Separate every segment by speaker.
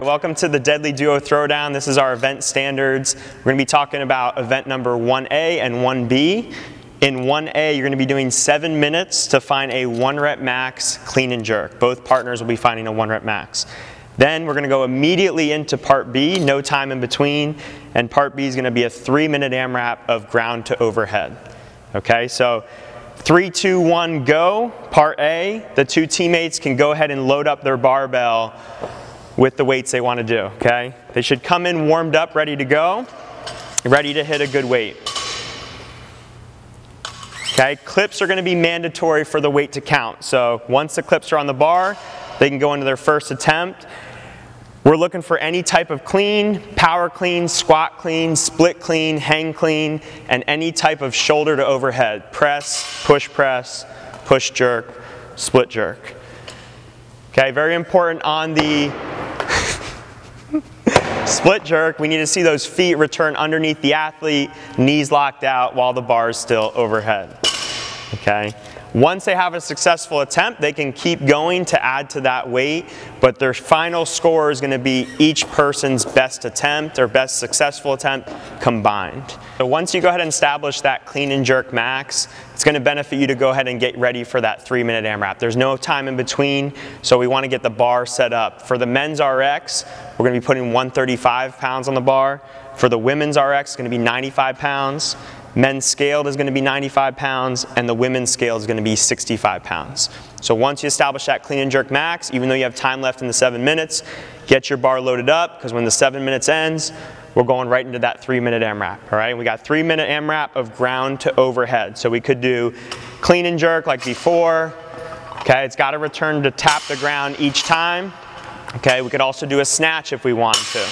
Speaker 1: welcome to the Deadly Duo Throwdown. This is our event standards. We're going to be talking about event number 1A and 1B. In 1A, you're going to be doing seven minutes to find a one rep max clean and jerk. Both partners will be finding a one rep max. Then we're going to go immediately into part B, no time in between, and part B is going to be a three minute AMRAP of ground to overhead. Okay, so three, two, one, go. Part A, the two teammates can go ahead and load up their barbell with the weights they want to do, okay? They should come in warmed up, ready to go, ready to hit a good weight. Okay, clips are going to be mandatory for the weight to count. So once the clips are on the bar, they can go into their first attempt. We're looking for any type of clean, power clean, squat clean, split clean, hang clean, and any type of shoulder to overhead. Press, push press, push jerk, split jerk. Okay, very important on the split jerk, we need to see those feet return underneath the athlete, knees locked out while the bar is still overhead. Okay? Once they have a successful attempt, they can keep going to add to that weight, but their final score is going to be each person's best attempt or best successful attempt combined. So once you go ahead and establish that clean and jerk max, it's going to benefit you to go ahead and get ready for that three minute AMRAP. There's no time in between, so we want to get the bar set up. For the men's RX, we're going to be putting 135 pounds on the bar. For the women's RX, it's going to be 95 pounds. Men's scaled is going to be 95 pounds, and the women's scaled is going to be 65 pounds. So once you establish that clean and jerk max, even though you have time left in the seven minutes, get your bar loaded up, because when the seven minutes ends, we're going right into that three minute AMRAP, all right? We got three minute AMRAP of ground to overhead. So we could do clean and jerk like before, okay? It's got to return to tap the ground each time, okay? We could also do a snatch if we wanted to,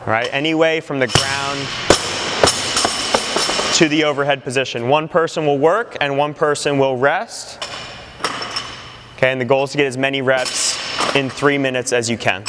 Speaker 1: all right? Any way from the ground to the overhead position. One person will work and one person will rest. Okay, and the goal is to get as many reps in three minutes as you can.